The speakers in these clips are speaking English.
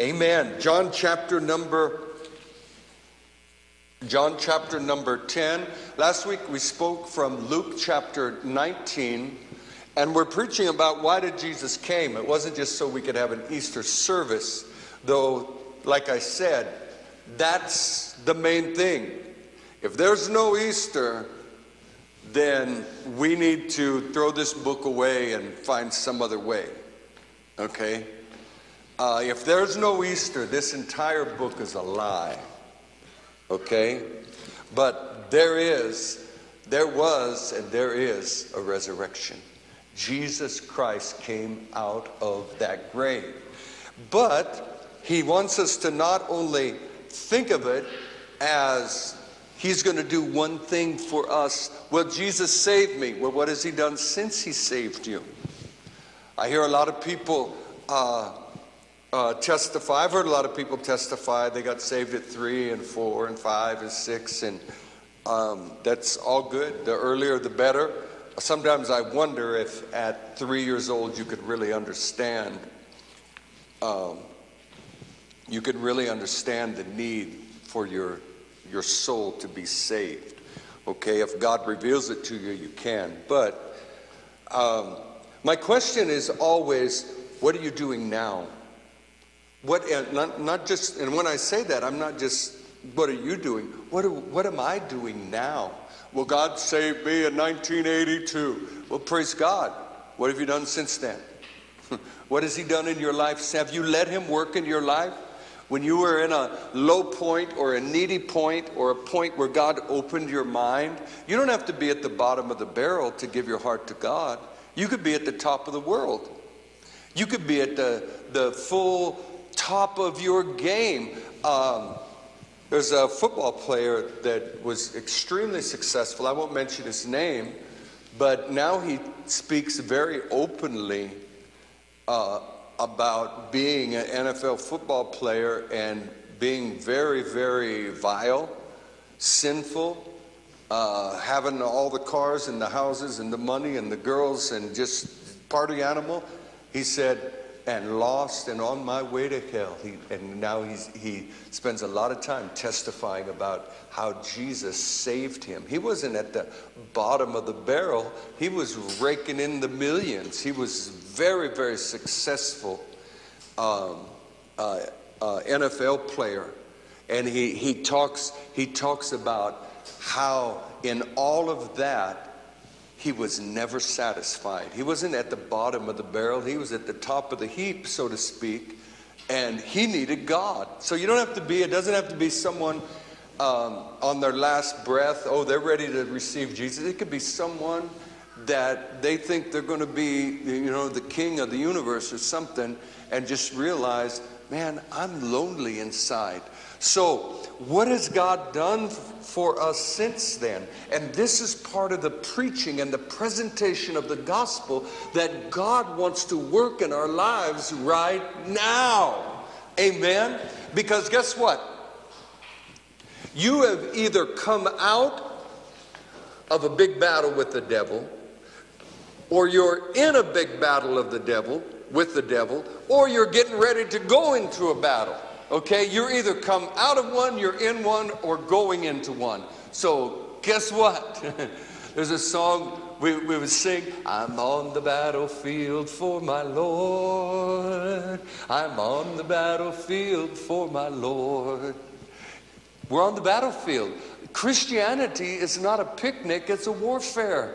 Amen. John chapter number John chapter number 10. Last week we spoke from Luke chapter 19 and we're preaching about why did Jesus came. It wasn't just so we could have an Easter service, though like I said, that's the main thing. If there's no Easter, then we need to throw this book away and find some other way. Okay? Uh, if there's no Easter, this entire book is a lie. Okay? But there is, there was, and there is a resurrection. Jesus Christ came out of that grave. But he wants us to not only think of it as he's going to do one thing for us. Well, Jesus saved me. Well, what has he done since he saved you? I hear a lot of people uh, uh, testify. I've heard a lot of people testify they got saved at three and four and five and six, and um, that's all good. The earlier, the better. Sometimes I wonder if at three years old you could really understand. Um, you could really understand the need for your your soul to be saved. Okay, if God reveals it to you, you can. But um, my question is always, what are you doing now? What, uh, not, not just, and when I say that, I'm not just, what are you doing? What, are, what am I doing now? Well, God saved me in 1982. Well, praise God. What have you done since then? what has He done in your life? Have you let Him work in your life? When you were in a low point or a needy point or a point where God opened your mind, you don't have to be at the bottom of the barrel to give your heart to God. You could be at the top of the world. You could be at the, the full top of your game. Um, there's a football player that was extremely successful. I won't mention his name, but now he speaks very openly uh, about being an NFL football player and being very, very vile, sinful, uh, having all the cars and the houses and the money and the girls and just party animal. He said, and lost and on my way to hell. He, and now he's, he spends a lot of time testifying about how Jesus saved him. He wasn't at the bottom of the barrel, he was raking in the millions. He was very, very successful um, uh, uh, NFL player. And he, he, talks, he talks about how in all of that, he was never satisfied. He wasn't at the bottom of the barrel, he was at the top of the heap, so to speak, and he needed God. So you don't have to be, it doesn't have to be someone um, on their last breath, oh, they're ready to receive Jesus. It could be someone that they think they're going to be, you know, the king of the universe or something, and just realize, man, I'm lonely inside. So, what has God done for us since then? And this is part of the preaching and the presentation of the gospel that God wants to work in our lives right now. Amen? Because guess what? You have either come out of a big battle with the devil, or you're in a big battle of the devil with the devil, or you're getting ready to go into a battle. Okay, you're either come out of one, you're in one, or going into one. So guess what? There's a song we, we would sing, I'm on the battlefield for my Lord. I'm on the battlefield for my Lord. We're on the battlefield. Christianity is not a picnic, it's a warfare.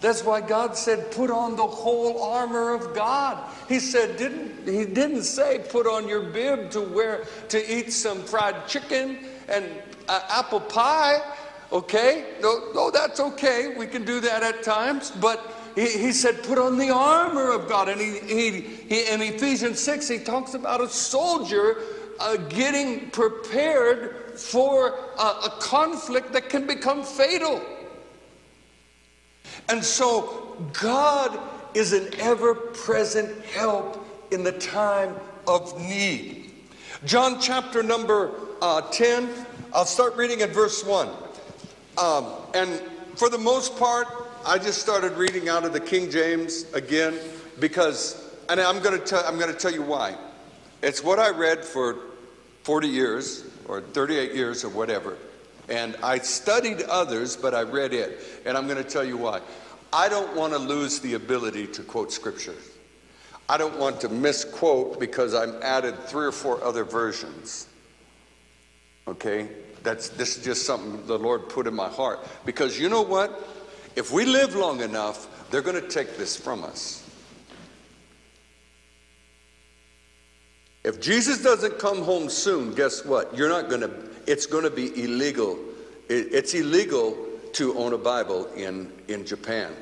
That's why God said, put on the whole armor of God. He said, didn't, he didn't say put on your bib to wear, to eat some fried chicken and uh, apple pie. Okay? No, no, that's okay. We can do that at times. But he, he said, put on the armor of God. And he, he, he, in Ephesians 6, he talks about a soldier uh, getting prepared for a, a conflict that can become fatal. And so God is an ever present help in the time of need. John chapter number uh, 10, I'll start reading at verse 1. Um, and for the most part, I just started reading out of the King James again because, and I'm going to tell, I'm going to tell you why. It's what I read for 40 years or 38 years or whatever. And I studied others, but I read it. And I'm going to tell you why. I don't want to lose the ability to quote scripture. I don't want to misquote because I've added three or four other versions. Okay? That's this is just something the Lord put in my heart. Because you know what? If we live long enough, they're going to take this from us. If Jesus doesn't come home soon, guess what? You're not going to, it's going to be illegal. it's illegal to own a Bible in, in Japan.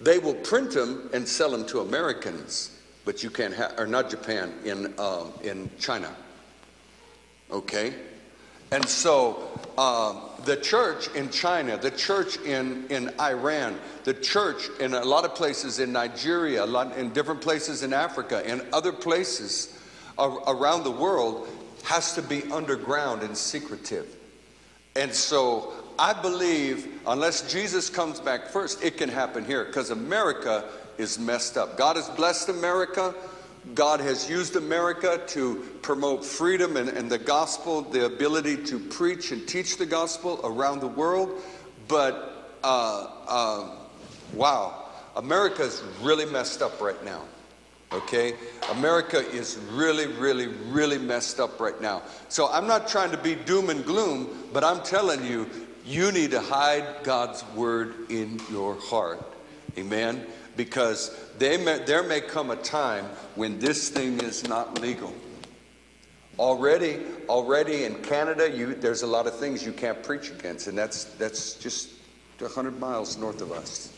They will print them and sell them to Americans, but you can't have, or not Japan, in, um, in China. Okay? And so um, the church in China, the church in, in Iran, the church in a lot of places in Nigeria, a lot in different places in Africa, and other places around the world has to be underground and secretive. And so I believe unless Jesus comes back first, it can happen here because America is messed up. God has blessed America. God has used America to promote freedom and, and the gospel, the ability to preach and teach the gospel around the world. But uh, uh, wow, America is really messed up right now. Okay? America is really, really, really messed up right now. So I'm not trying to be doom and gloom, but I'm telling you, you need to hide God's word in your heart. Amen? Because may, there may come a time when this thing is not legal. Already, already in Canada, you, there's a lot of things you can't preach against, and that's, that's just 100 miles north of us.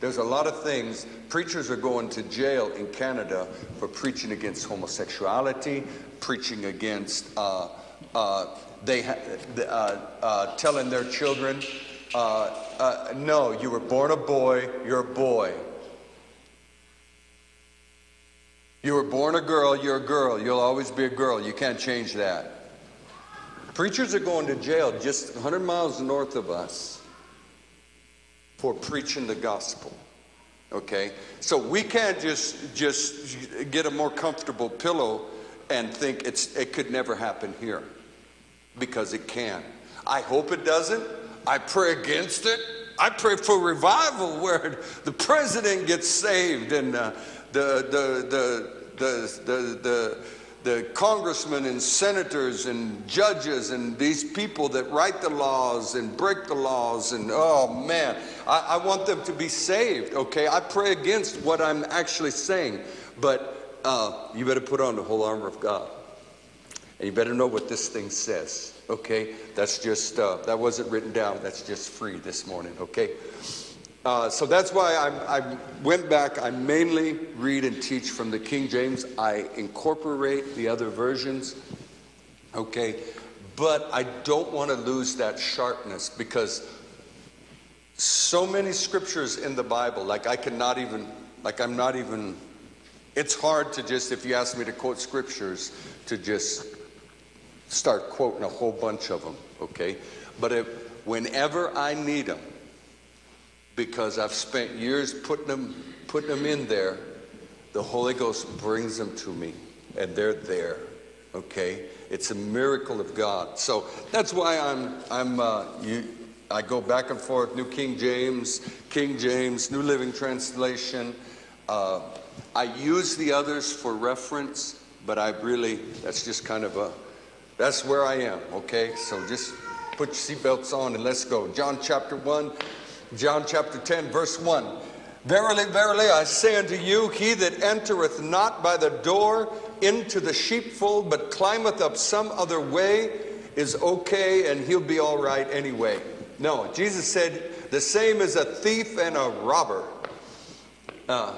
There's a lot of things. Preachers are going to jail in Canada for preaching against homosexuality, preaching against uh, uh, they uh, uh, telling their children, uh, uh, "No, you were born a boy. You're a boy. You were born a girl. You're a girl. You'll always be a girl. You can't change that." Preachers are going to jail just 100 miles north of us for preaching the gospel. Okay? So we can't just just get a more comfortable pillow and think it's it could never happen here because it can. I hope it doesn't. I pray against it. I pray for revival where the president gets saved and uh, the, the, the, the, the, the the congressmen and senators and judges and these people that write the laws and break the laws and oh man I, I, want them to be saved okay? I pray against what i'm actually saying. But uh, you better put on the whole armor of god. And you better know what this thing says okay? That's just uh, that wasn't written down. That's just free this morning okay uh, so that's why I, I, went back. I mainly read and teach from the King James. I incorporate the other versions, okay? But I don't want to lose that sharpness because so many scriptures in the Bible, like I cannot even, like I'm not even, it's hard to just, if you ask me to quote scriptures, to just start quoting a whole bunch of them, okay? But if, whenever I need them, because I've spent years putting them, putting them in there, the Holy Ghost brings them to me, and they're there. Okay, it's a miracle of God. So that's why I'm I'm uh, you. I go back and forth. New King James, King James, New Living Translation. Uh, I use the others for reference, but I really that's just kind of a that's where I am. Okay, so just put your seatbelts on and let's go. John chapter one. John chapter 10, verse 1. Verily, verily, I say unto you, he that entereth not by the door into the sheepfold, but climbeth up some other way, is okay and he'll be all right anyway. No, Jesus said, the same as a thief and a robber. Uh,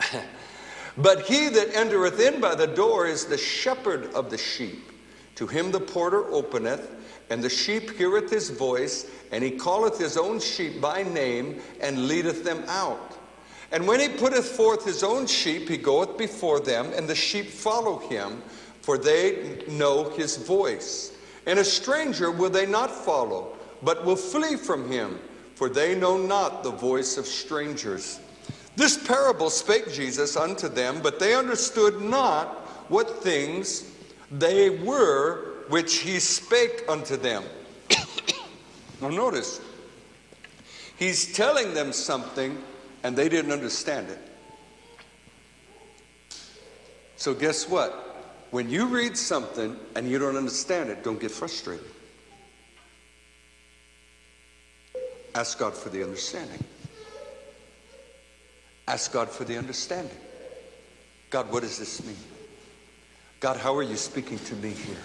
but he that entereth in by the door is the shepherd of the sheep. To him the porter openeth, and the sheep heareth his voice, and he calleth his own sheep by name, and leadeth them out. And when he putteth forth his own sheep, he goeth before them, and the sheep follow him, for they know his voice. And a stranger will they not follow, but will flee from him, for they know not the voice of strangers. This parable spake Jesus unto them, but they understood not what things they were which he spake unto them. now, notice, he's telling them something and they didn't understand it. So, guess what? When you read something and you don't understand it, don't get frustrated. Ask God for the understanding. Ask God for the understanding. God, what does this mean? God, how are you speaking to me here?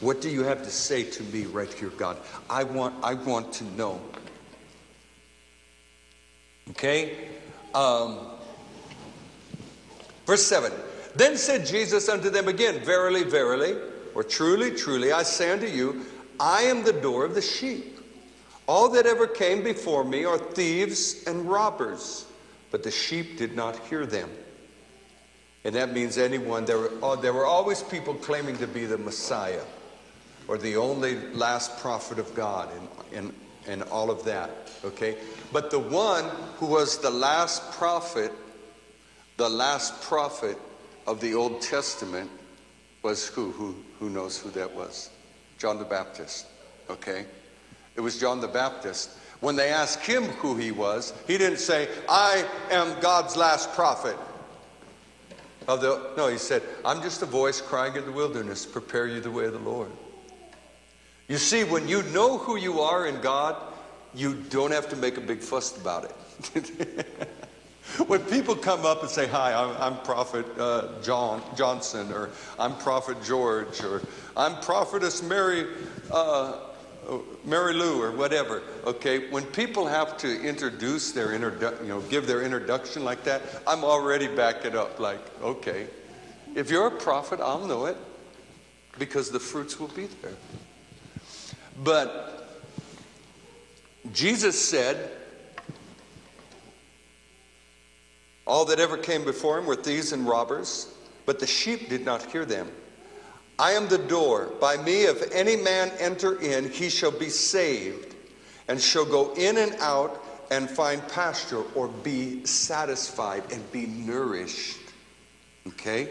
What do you have to say to me right here, God? I want, I want to know. Okay? Um, verse 7 Then said Jesus unto them again, Verily, verily, or truly, truly, I say unto you, I am the door of the sheep. All that ever came before me are thieves and robbers, but the sheep did not hear them. And that means anyone, there were, oh, there were always people claiming to be the Messiah or the only last prophet of God and, and, and all of that, okay? But the one who was the last prophet, the last prophet of the Old Testament was who? Who, who knows who that was? John the Baptist, okay? It was John the Baptist. When they asked him who he was, he didn't say, I am God's last prophet. Of The, no, he said, I'm just a voice crying in the wilderness, prepare you the way of the Lord. You see, when you know who you are in God, you don't have to make a big fuss about it. when people come up and say, Hi, I'm, I'm Prophet uh, John Johnson, or I'm Prophet George, or I'm Prophetess Mary uh, Mary Lou or whatever, okay, when people have to introduce their introdu- you know, give their introduction like that, I'm already backing up like, okay, if you're a prophet, I'll know it because the fruits will be there. But Jesus said, all that ever came before him were thieves and robbers, but the sheep did not hear them. I am the door. By me, if any man enter in, he shall be saved, and shall go in and out and find pasture or be satisfied and be nourished. Okay?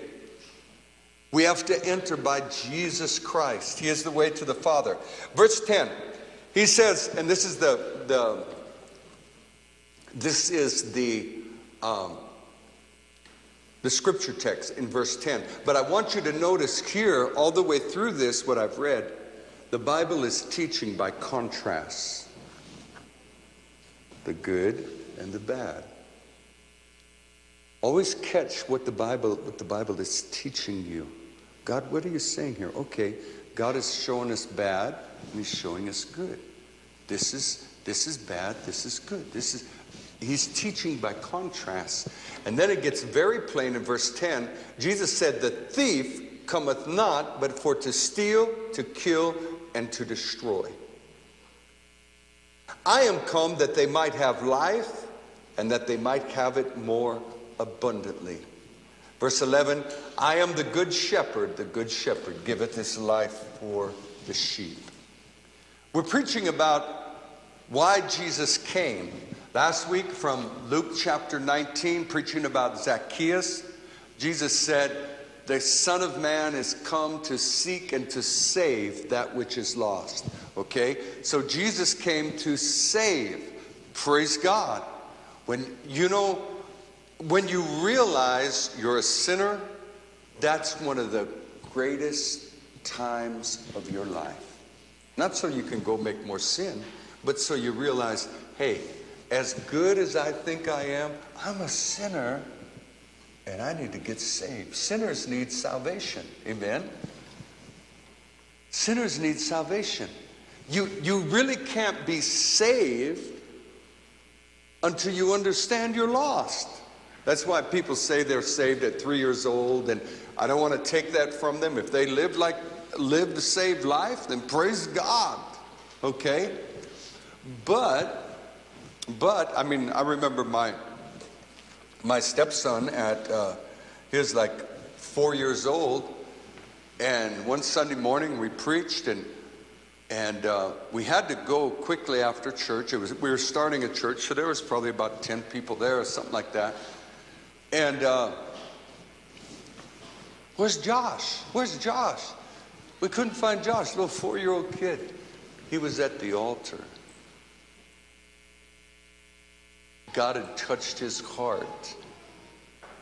We have to enter by Jesus Christ. He is the way to the Father. Verse 10, he says, and this is the, the this is the um, the scripture text in verse 10. But I want you to notice here, all the way through this, what I've read, the Bible is teaching by contrast the good and the bad. Always catch what the Bible what the Bible is teaching you. God, what are you saying here? Okay, God is showing us bad and he's showing us good. This is this is bad, this is good. This is He's teaching by contrast. And then it gets very plain in verse 10. Jesus said, The thief cometh not but for to steal, to kill, and to destroy. I am come that they might have life and that they might have it more abundantly. Verse 11 I am the good shepherd, the good shepherd giveth his life for the sheep. We're preaching about why Jesus came. Last week from Luke chapter 19, preaching about Zacchaeus, Jesus said, The Son of Man is come to seek and to save that which is lost. Okay? So Jesus came to save. Praise God. When you know, when you realize you're a sinner, that's one of the greatest times of your life. Not so you can go make more sin, but so you realize, hey, as good as I think I am, I'm a sinner and I need to get saved. Sinners need salvation. Amen? Sinners need salvation. You, you really can't be saved until you understand you're lost. That's why people say they're saved at three years old, and I don't want to take that from them. If they live like lived a saved life, then praise God. Okay? But but I mean, I remember my my stepson at uh, he was like four years old, and one Sunday morning we preached and and uh, we had to go quickly after church. It was we were starting a church, so there was probably about ten people there or something like that, and. Uh, Where's Josh? Where's Josh? We couldn't find Josh, little four year old kid. He was at the altar. God had touched his heart.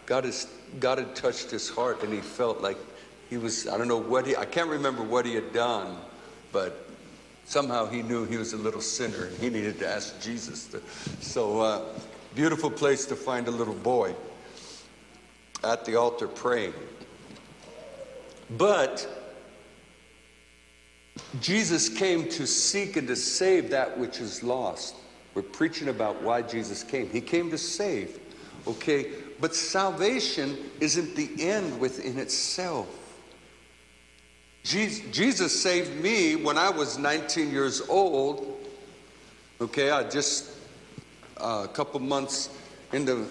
God, has, God had touched his heart, and he felt like he was, I don't know what he, I can't remember what he had done, but somehow he knew he was a little sinner and he needed to ask Jesus. To, so, uh, beautiful place to find a little boy at the altar praying. But Jesus came to seek and to save that which is lost. We're preaching about why Jesus came. He came to save, okay? But salvation isn't the end within itself. Jesus saved me when I was 19 years old. Okay, I just uh, a couple months into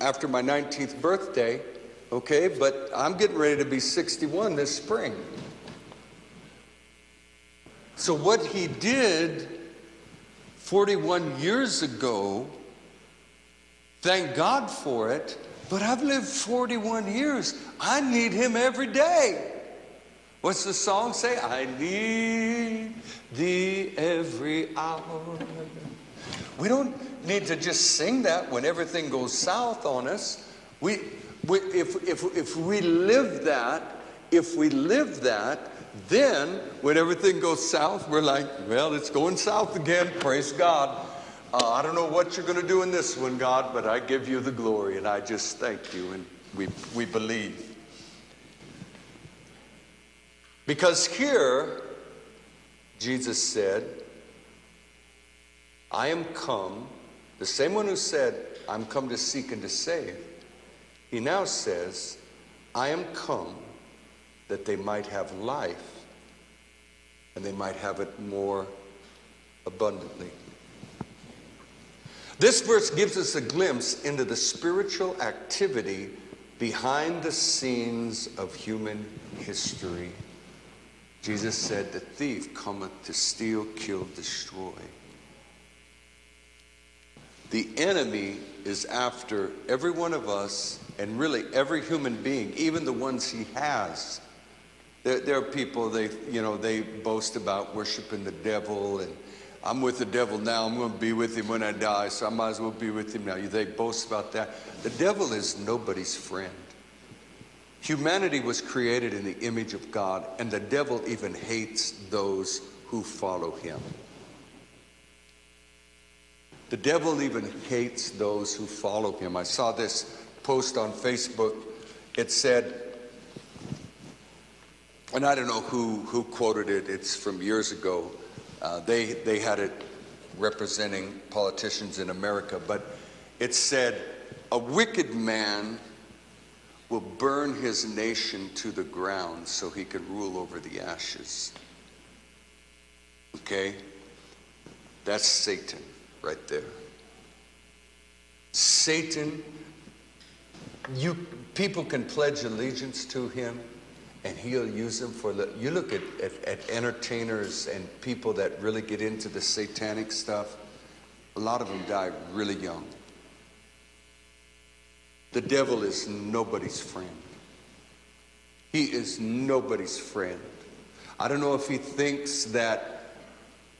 after my 19th birthday. Okay, but I'm getting ready to be 61 this spring. So, what he did 41 years ago, thank God for it, but I've lived 41 years. I need him every day. What's the song say? I need thee every hour. We don't need to just sing that when everything goes south on us. We, we, if, if, if we live that, if we live that, then when everything goes south, we're like, well, it's going south again. Praise God. Uh, I don't know what you're going to do in this one, God, but I give you the glory and I just thank you and we, we believe. Because here, Jesus said, I am come, the same one who said, I'm come to seek and to save, he now says, I am come that they might have life and they might have it more abundantly. This verse gives us a glimpse into the spiritual activity behind the scenes of human history. Jesus said, The thief cometh to steal, kill, destroy. The enemy is after every one of us and really every human being, even the ones he has. There, there, are people they you know they boast about worshiping the devil and I'm with the devil now. I'm going to be with him when I die, so I might as well be with him now. They boast about that. The devil is nobody's friend. Humanity was created in the image of God, and the devil even hates those who follow him. The devil even hates those who follow him. I saw this post on Facebook. It said, and I don't know who, who quoted it, it's from years ago. Uh, they, they had it representing politicians in America, but it said, A wicked man will burn his nation to the ground so he can rule over the ashes. Okay? That's Satan right there. Satan, you people can pledge allegiance to him and he'll use them for the you look at, at, at entertainers and people that really get into the satanic stuff, a lot of them die really young. The devil is nobody's friend. He is nobody's friend. I don't know if he thinks that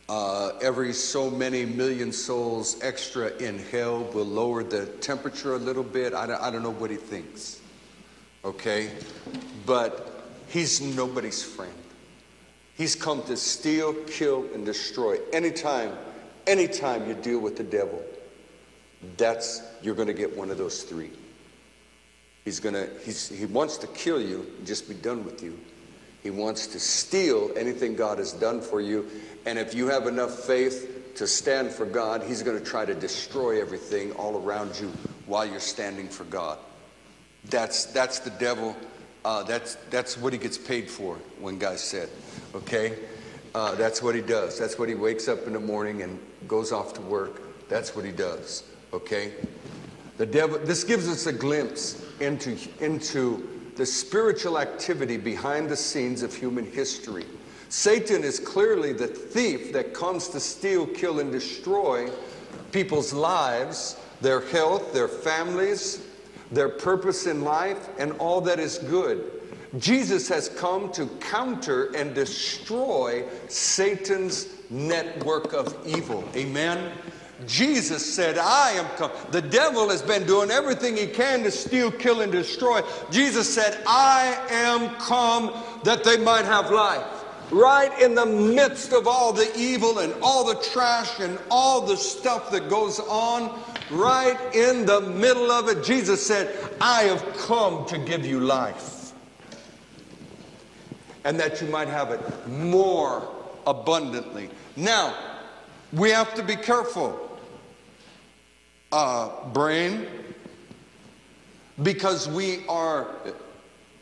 uh, every so many million souls extra in hell will lower the temperature a little bit. I don't, I don't know what he thinks. Okay? But he's nobody's friend. He's come to steal, kill, and destroy. Anytime, anytime you deal with the devil, that's you're going to get one of those three. He's gonna, he's, he wants to kill you and just be done with you. He wants to steal anything God has done for you. And if you have enough faith to stand for God, he's going to try to destroy everything all around you while you're standing for God. That's, that's the devil. Uh, that's, that's what he gets paid for, one guy said. Okay? Uh, that's what he does. That's what he wakes up in the morning and goes off to work. That's what he does. Okay? The devil, this gives us a glimpse into, into the spiritual activity behind the scenes of human history. Satan is clearly the thief that comes to steal, kill, and destroy people's lives, their health, their families, their purpose in life, and all that is good. Jesus has come to counter and destroy Satan's network of evil. Amen. Jesus said, I am come. The devil has been doing everything he can to steal, kill, and destroy. Jesus said, I am come that they might have life. Right in the midst of all the evil and all the trash and all the stuff that goes on, right in the middle of it, Jesus said, I have come to give you life. And that you might have it more abundantly. Now, we have to be careful uh, brain because we are,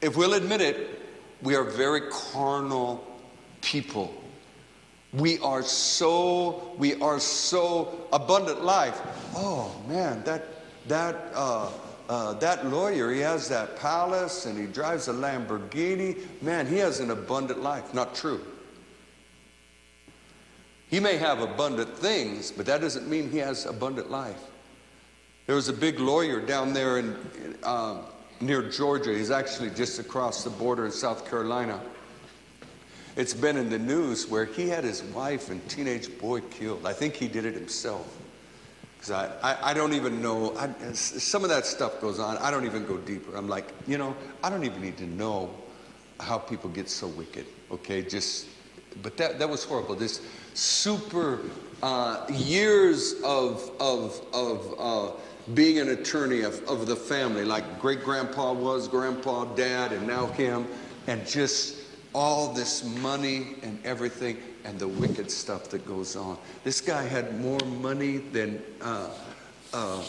if we'll admit it, we are very carnal people. We are so, we are so abundant life. Oh man, that, that, uh, uh, that lawyer, he has that palace and he drives a Lamborghini. Man, he has an abundant life. Not true. He may have abundant things, but that doesn't mean he has abundant life. There was a big lawyer down there in, uh, near Georgia. He's actually just across the border in South Carolina. It's been in the news where he had his wife and teenage boy killed. I think he did it himself. Because I, I, I, don't even know, I, some of that stuff goes on. I don't even go deeper. I'm like, you know, I don't even need to know how people get so wicked, okay? Just, but that, that was horrible. This super uh, years of, of, of, uh, being an attorney of, of the family, like great grandpa was, grandpa, dad, and now him, and just all this money and everything and the wicked stuff that goes on. This guy had more money than. Uh, uh,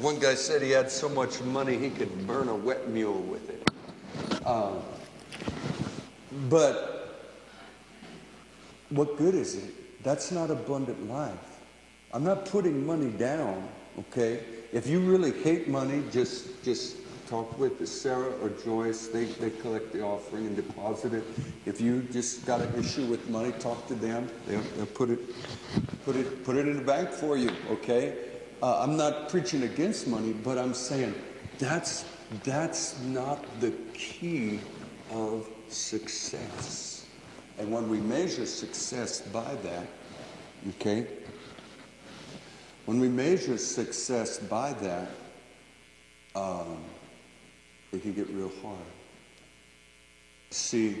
one guy said he had so much money he could burn a wet mule with it. Uh, but what good is it? That's not abundant life. I'm not putting money down okay? If you really hate money, just, just talk with Sarah or Joyce. They, they collect the offering and deposit it. If you just got an issue with money, talk to them. They'll, they'll put, it, put, it, put it in the bank for you, okay? Uh, I'm not preaching against money, but I'm saying that's, that's not the key of success. And when we measure success by that, okay, when we measure success by that, um, it can get real hard. See,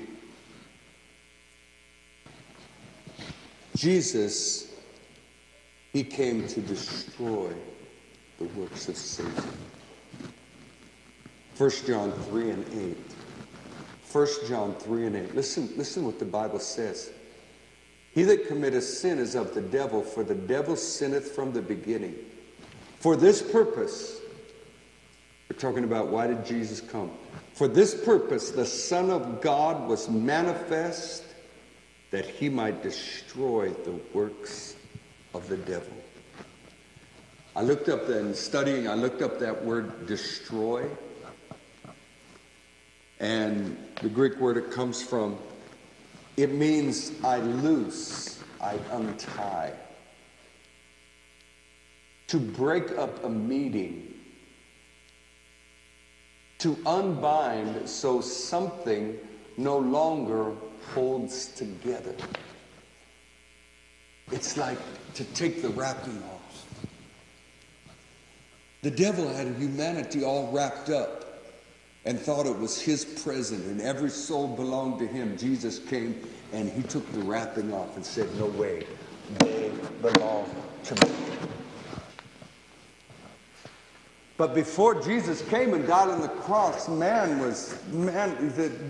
Jesus, he came to destroy the works of Satan. 1 John 3 and 8. 1 John 3 and 8. Listen, listen what the Bible says. He that committeth sin is of the devil, for the devil sinneth from the beginning. For this purpose, we're talking about why did Jesus come? For this purpose, the Son of God was manifest that he might destroy the works of the devil. I looked up then, studying, I looked up that word destroy. And the Greek word it comes from it means I loose, I untie. To break up a meeting. To unbind so something no longer holds together. It's like to take the wrapping off. The devil had humanity all wrapped up and thought it was his present and every soul belonged to him. Jesus came and he took the wrapping off and said, No way, they belong to me. But before Jesus came and died on the cross, man was, man,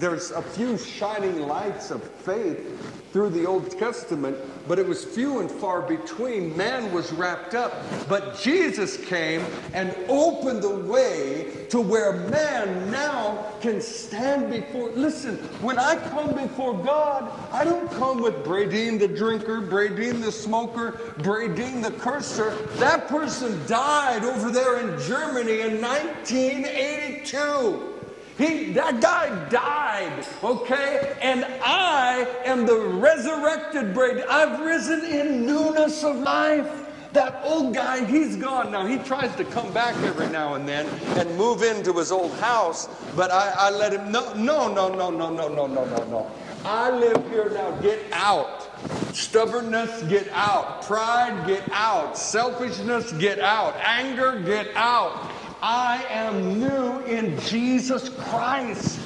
there's a few shining lights of faith through the Old Testament, but it was few and far between. Man was wrapped up. But Jesus came and opened the way to where man now can stand before. Listen, when I come before God, I don't come with Bradine the drinker, Bradine the smoker, Bradine the curser. That person died over there in Germany in 1982. He, that guy died, okay? And I am the resurrected bread. I've risen in newness of life. That old guy, he's gone now. He tries to come back every now and then and move into his old house, but I, I let him, no, no, no, no, no, no, no, no, no, no. I live here now. Get out. Stubbornness, get out. Pride, get out. Selfishness, get out. Anger, get out. I am new in Jesus Christ.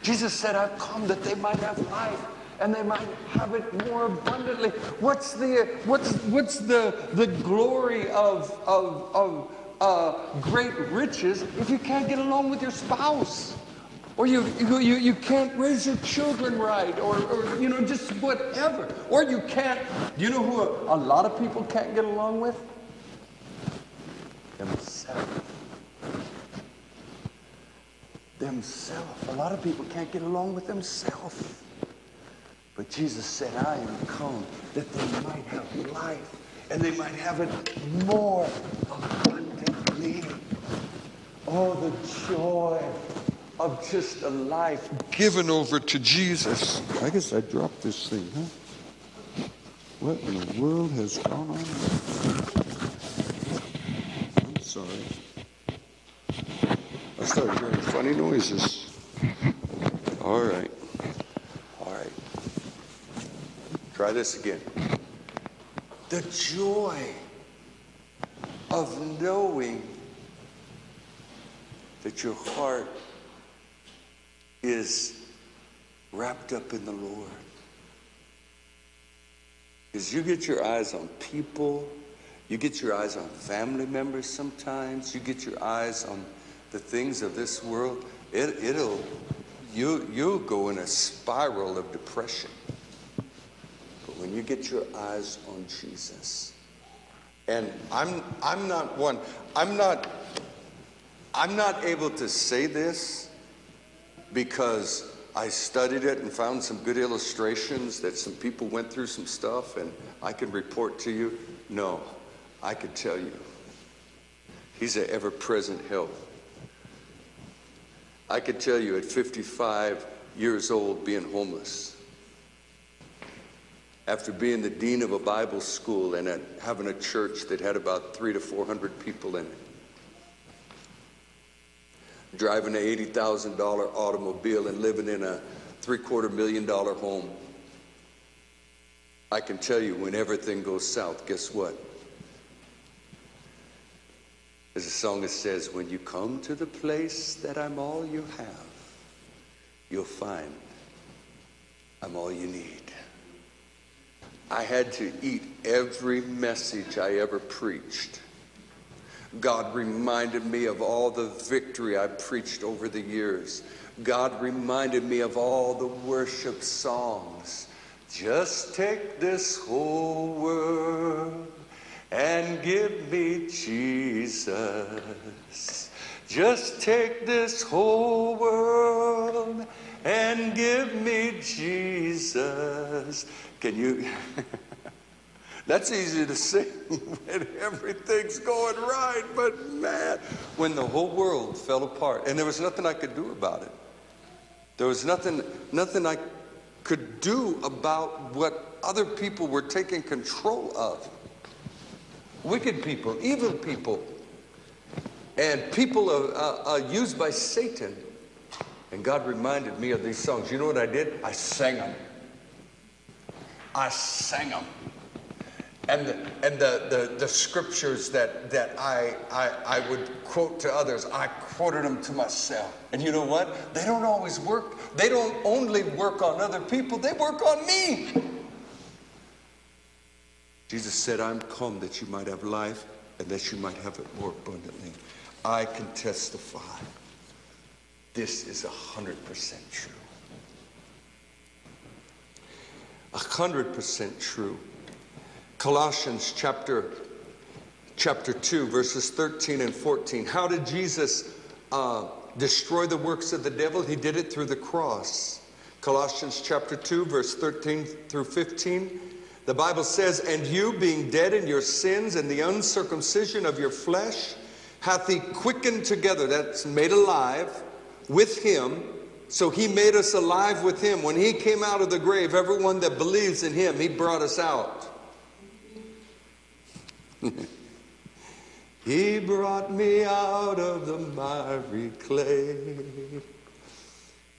Jesus said, I've come that they might have life and they might have it more abundantly. What's the what's what's the the glory of of of uh, great riches if you can't get along with your spouse? Or you, you, you can't raise your children right, or, or, you know, just whatever. Or you can't, you know who a, a lot of people can't get along with? Themselves. Themselves. A lot of people can't get along with themselves. But Jesus said, I am come that they might have life and they might have it more abundantly. Oh, the joy of just a life given over to Jesus. I guess I dropped this thing, huh? What in the world has gone on? I'm sorry. I started hearing funny noises. All right. All right. Try this again. The joy of knowing that your heart is wrapped up in the Lord. Because you get your eyes on people, you get your eyes on family members sometimes, you get your eyes on the things of this world, it, it'll, you, you'll go in a spiral of depression. But when you get your eyes on Jesus, and I'm, I'm not one, I'm not, I'm not able to say this because I studied it and found some good illustrations that some people went through some stuff and I can report to you. No, I can tell you. He's an ever present help. I could tell you at 55 years old being homeless, after being the dean of a Bible school and having a church that had about three to 400 people in it, driving an $80,000 automobile and living in a three quarter million dollar home. I can tell you when everything goes south, guess what? There's a song that says, When you come to the place that I'm all you have, you'll find I'm all you need. I had to eat every message I ever preached God reminded me of all the victory I preached over the years. God reminded me of all the worship songs. Just take this whole world and give me Jesus. Just take this whole world and give me Jesus. Can you? That's easy to sing when everything's going right, but man, when the whole world fell apart and there was nothing I could do about it. There was nothing, nothing I could do about what other people were taking control of. Wicked people, evil people, and people uh, uh, used by Satan. And God reminded me of these songs. You know what I did? I sang them. I sang them and the, and the, the, the, scriptures that, that I, I, I would quote to others, I quoted them to myself. And you know what? They don't always work. They don't only work on other people, they work on me. Jesus said, I'm come that you might have life and that you might have it more abundantly. I can testify this is 100% true. 100% true. Colossians chapter, chapter 2, verses 13 and 14. How did Jesus uh, destroy the works of the devil? He did it through the cross. Colossians chapter 2, verse 13 through 15. The Bible says, And you, being dead in your sins and the uncircumcision of your flesh, hath he quickened together, that's made alive, with him. So he made us alive with him. When he came out of the grave, everyone that believes in him, he brought us out. he brought me out of the miry clay.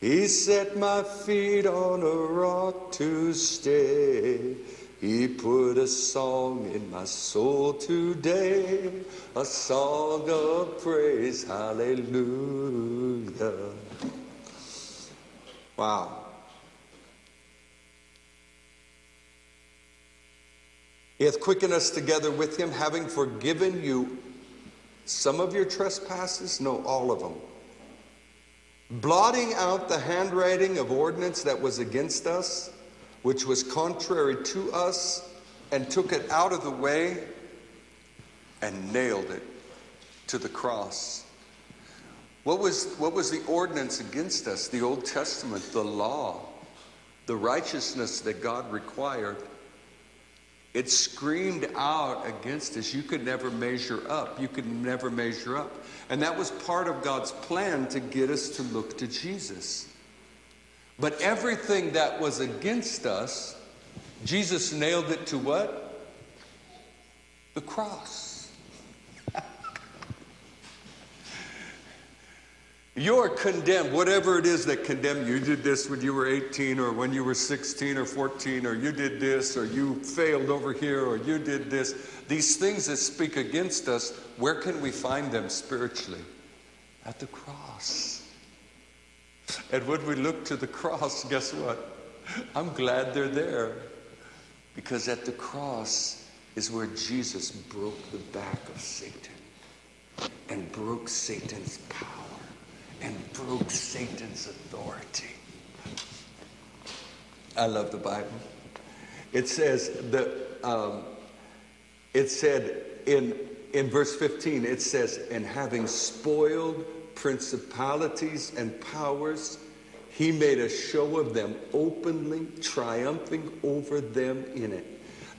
He set my feet on a rock to stay. He put a song in my soul today, a song of praise, hallelujah. Wow. He hath quickened us together with him, having forgiven you some of your trespasses, no, all of them. Blotting out the handwriting of ordinance that was against us, which was contrary to us, and took it out of the way and nailed it to the cross. What was, what was the ordinance against us? The Old Testament, the law, the righteousness that God required. It screamed out against us. You could never measure up. You could never measure up. And that was part of God's plan to get us to look to Jesus. But everything that was against us, Jesus nailed it to what? The cross. You're condemned, whatever it is that condemned you. You did this when you were 18 or when you were 16 or 14, or you did this, or you failed over here, or you did this. These things that speak against us, where can we find them spiritually? At the cross. And when we look to the cross, guess what? I'm glad they're there. Because at the cross is where Jesus broke the back of Satan and broke Satan's power and broke Satan's authority. I love the Bible. It says that um, it said in in verse 15 it says and having spoiled principalities and powers. He made a show of them openly triumphing over them in it.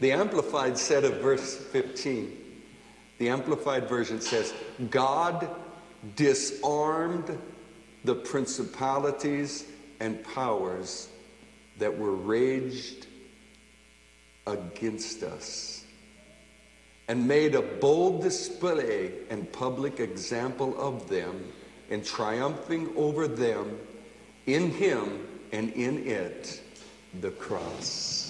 The amplified said of verse 15 the amplified version says god disarmed the principalities and powers that were raged against us and made a bold display and public example of them in triumphing over them in him and in it the cross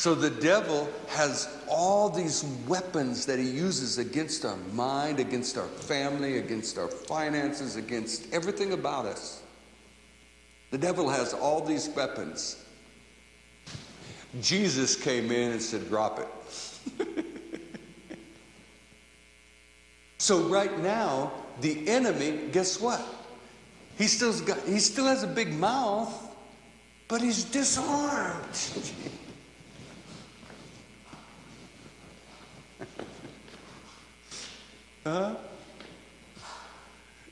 so the devil has all these weapons that he uses against our mind, against our family, against our finances, against everything about us. The devil has all these weapons. Jesus came in and said, Drop it. so right now, the enemy, guess what? He still got he still has a big mouth, but he's disarmed. Huh?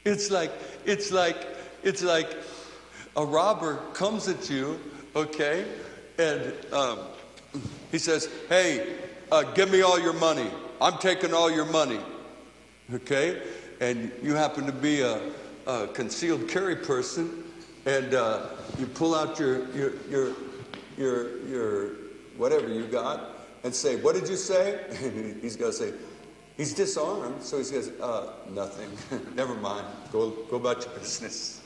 It's like, it's like, it's like a robber comes at you, okay, and um, he says, hey, uh, give me all your money. I'm taking all your money, okay? And you happen to be a, a concealed carry person, and uh, you pull out your, your, your, your, your, whatever you got, and say, what did you say? And he's going to say, He's disarmed, so he says, uh, nothing. Never mind. Go, go about your business.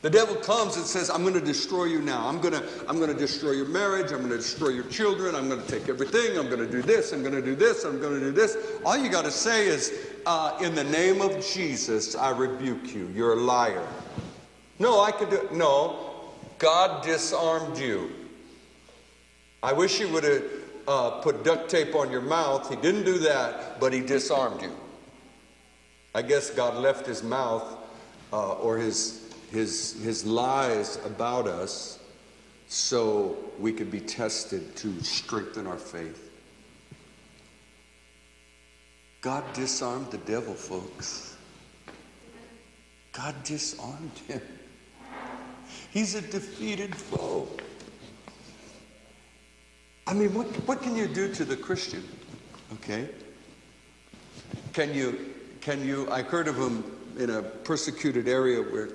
The devil comes and says, I'm going to destroy you now. I'm going to, I'm going to destroy your marriage. I'm going to destroy your children. I'm going to take everything. I'm going to do this. I'm going to do this. I'm going to do this. All you got to say is, uh, in the name of Jesus, I rebuke you. You're a liar. No, I could do it. No, God disarmed you. I wish you would have uh, put duct tape on your mouth. He didn't do that, but he disarmed you. I guess God left his mouth uh, or his, his, his lies about us so we could be tested to strengthen our faith. God disarmed the devil, folks. God disarmed him. He's a defeated foe. I mean, what, what can you do to the Christian? Okay? Can you, can you, I heard of him in a persecuted area where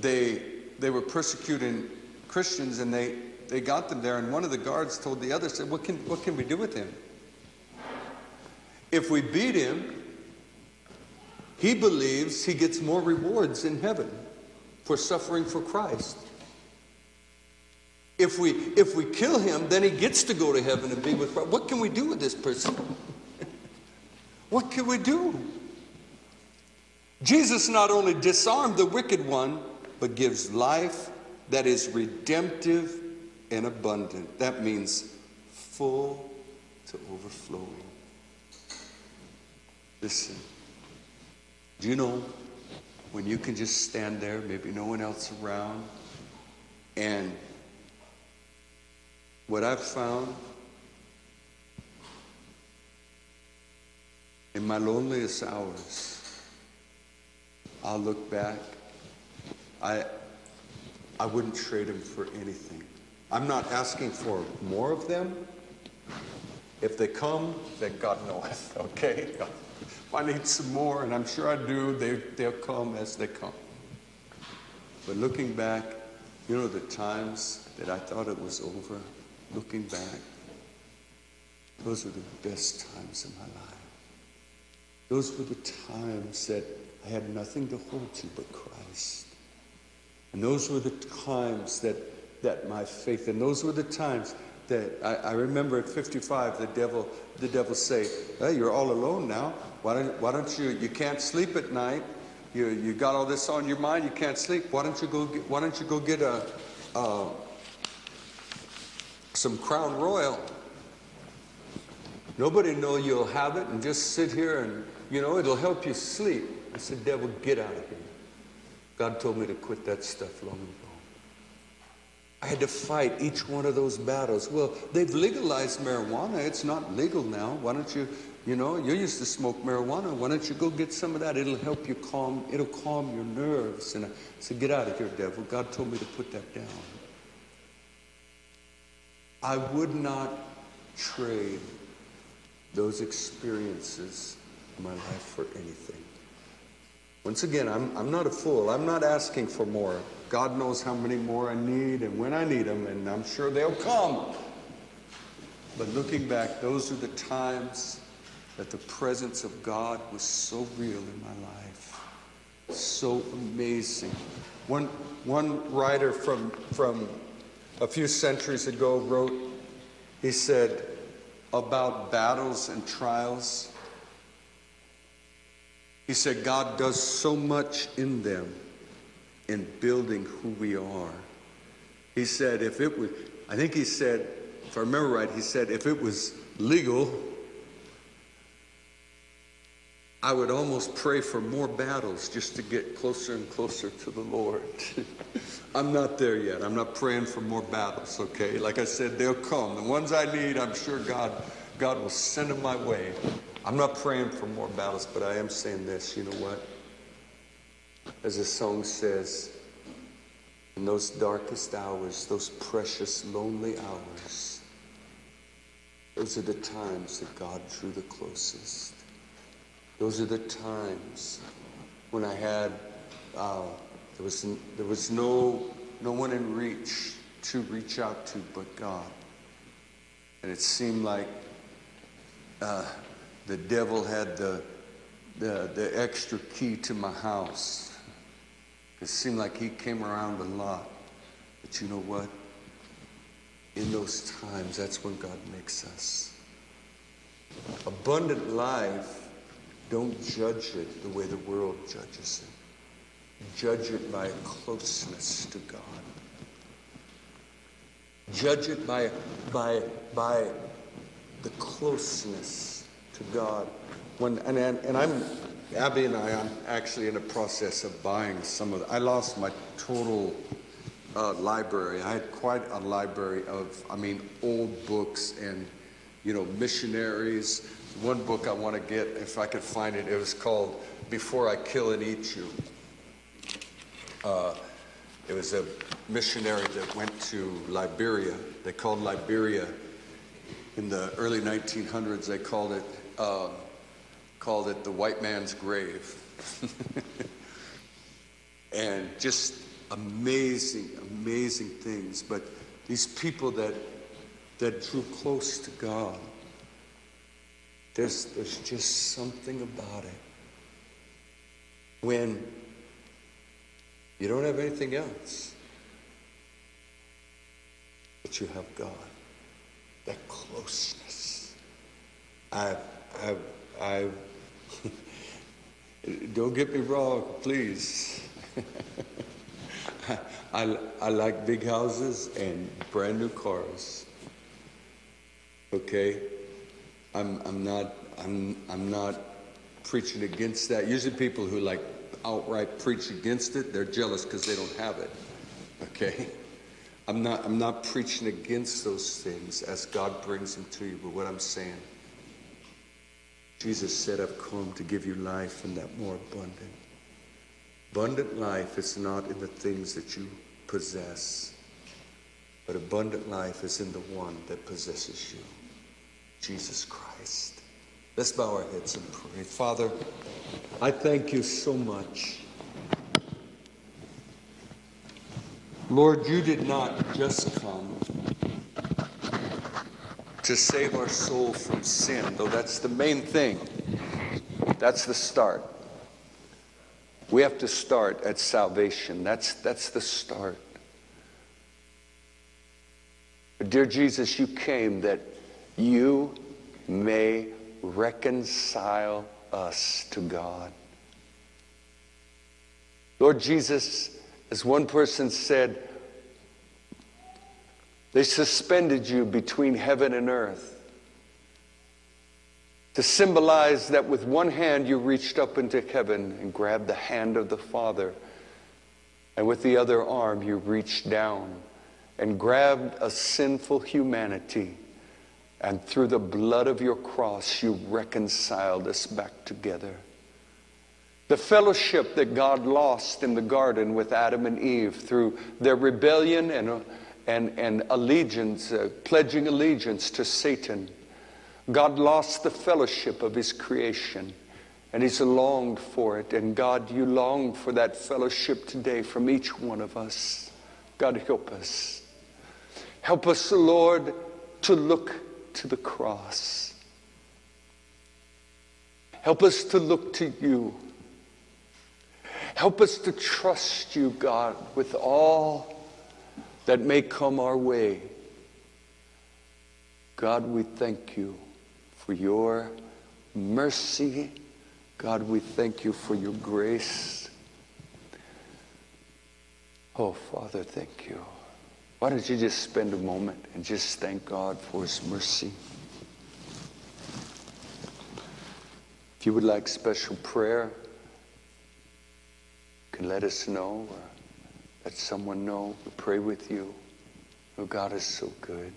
they, they were persecuting Christians and they, they got them there, and one of the guards told the other, said, what can, what can we do with him? If we beat him, he believes he gets more rewards in heaven for suffering for Christ. If we, if we kill him, then he gets to go to heaven and be with Christ. What can we do with this person? what can we do? Jesus not only disarmed the wicked one, but gives life that is redemptive and abundant. That means full to overflowing. Listen, do you know when you can just stand there, maybe no one else around, and what I've found in my loneliest hours, I'll look back. I, I wouldn't trade him for anything. I'm not asking for more of them. If they come, then God knoweth, okay? If I need some more, and I'm sure I do, they, they'll come as they come. But looking back, you know the times that I thought it was over, looking back, those were the best times of my life. Those were the times that I had nothing to hold to but Christ. And those were the times that, that my faith, and those were the times that I, I remember at 55, the devil, the devil say, hey, you're all alone now. Why don't, why don't you, you can't sleep at night. You, you got all this on your mind, you can't sleep. Why don't you go get, why don't you go get a, a some Crown Royal? Nobody know you'll have it and just sit here and, you know, it'll help you sleep. I said, devil, get out of here. God told me to quit that stuff long ago. I had to fight each one of those battles. Well, they've legalized marijuana. It's not legal now. Why don't you, you know, you used to smoke marijuana. Why don't you go get some of that? It'll help you calm, it'll calm your nerves. And I said, get out of here, devil. God told me to put that down. I would not trade those experiences in my life for anything. Once again, I'm, I'm not a fool. I'm not asking for more. God knows how many more I need and when I need them, and I'm sure they'll come. But looking back, those are the times that the presence of God was so real in my life. So amazing. One, one writer from, from a few centuries ago wrote, he said, about battles and trials. He said, God does so much in them in building who we are. He said, if it was, I think he said, if I remember right, he said, if it was legal, I would almost pray for more battles just to get closer and closer to the Lord. I'm not there yet. I'm not praying for more battles, okay? Like I said, they'll come. The ones I need, I'm sure God, God will send them my way. I'm not praying for more battles, but I am saying this. You know what? As the song says, in those darkest hours, those precious, lonely hours, those are the times that God drew the closest. Those are the times when I had, uh, there was, there was no, no one in reach to reach out to but God. And it seemed like uh, the devil had the, the, the extra key to my house. It seemed like he came around a lot. But you know what? In those times, that's when God makes us. Abundant life, don't judge it the way the world judges it. Judge it by closeness to God. Judge it by, by, by the closeness to God. When, and, and, and I'm, Abby and I, I'm actually in the process of buying some of the, I lost my total uh, library. I had quite a library of, I mean, old books and, you know, missionaries. One book I want to get, if I could find it, it was called Before I Kill and Eat You. Uh, it was a missionary that went to Liberia. They called Liberia in the early 1900s. They called it uh, called it the white man's grave, and just amazing, amazing things. But these people that, that drew close to God. There's, there's just something about it. When you don't have anything else, but you have God, that closeness. I, I, I, don't get me wrong, please. I, I like big houses and brand new cars. Okay? I'm, I'm, not, I'm, I'm not preaching against that. Usually, people who like outright preach against it, they're jealous because they don't have it. Okay? I'm not, I'm not preaching against those things as God brings them to you, but what I'm saying, Jesus said, I've come to give you life and that more abundant. Abundant life is not in the things that you possess, but abundant life is in the one that possesses you, Jesus Christ. Let's bow our heads and pray. Father, I thank you so much. Lord, you did not just come to save our soul from sin, though that's the main thing. That's the start. We have to start at salvation. That's, that's the start. Dear Jesus, you came that you may reconcile us to God. Lord Jesus, as one person said, they suspended you between heaven and earth to symbolize that with one hand you reached up into heaven and grabbed the hand of the Father, and with the other arm you reached down and grabbed a sinful humanity, and through the blood of your cross you reconciled us back together. The fellowship that God lost in the garden with Adam and Eve through their rebellion and, and, and allegiance, uh, pledging allegiance to Satan God lost the fellowship of his creation and he's longed for it. And God, you long for that fellowship today from each one of us. God, help us. Help us, Lord, to look to the cross. Help us to look to you. Help us to trust you, God, with all that may come our way. God, we thank you for your mercy. God, we thank you for your grace. Oh, Father, thank you. Why don't you just spend a moment and just thank God for his mercy? If you would like special prayer, you can let us know let someone know. We pray with you. Oh, God is so good.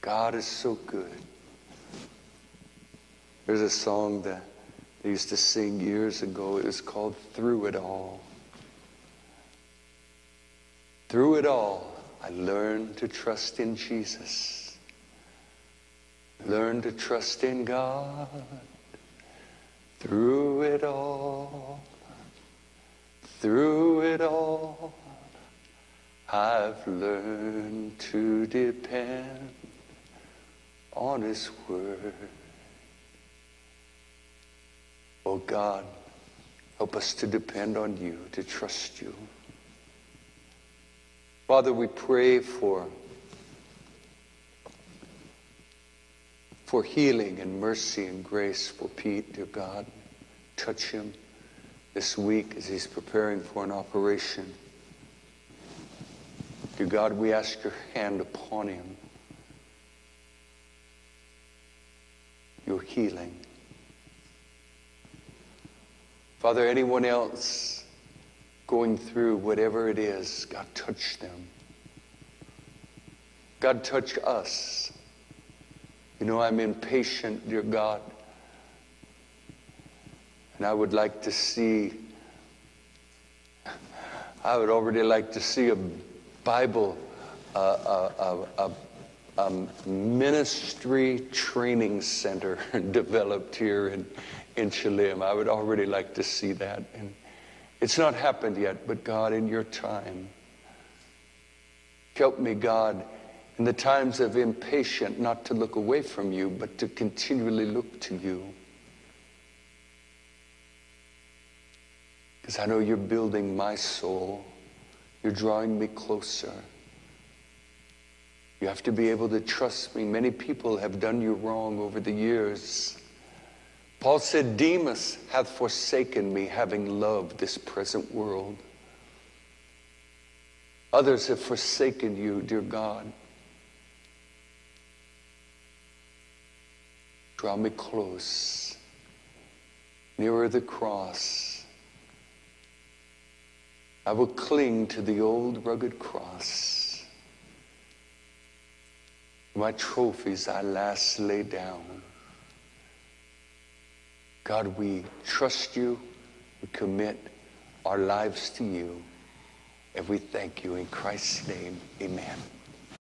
God is so good. There's a song that I used to sing years ago. It was called Through It All. Through it all, I learned to trust in Jesus. Learn to trust in God. Through it all, through it all, I've learned to depend on His Word. Oh God, help us to depend on you, to trust you. Father, we pray for, for healing and mercy and grace for Pete, dear God. Touch him this week as he's preparing for an operation. Dear God, we ask your hand upon him. your healing. Father, anyone else going through whatever it is, God, touch them. God, touch us. You know, I'm impatient, dear God. And I would like to see, I would already like to see a Bible, uh, uh, uh um, ministry training center developed here in, in Shalim. I would already like to see that. And it's not happened yet, but God, in your time, Help me, God, in the times of impatient, not to look away from you, but to continually look to you. Because I know you're building my soul. You're drawing me closer. You have to be able to trust me. Many people have done you wrong over the years. Paul said, Demas hath forsaken me, having loved this present world. Others have forsaken you, dear God. Draw me close, nearer the cross. I will cling to the old rugged cross. My trophies I last lay down. God, we trust you. We commit our lives to you. And we thank you in Christ's name. Amen.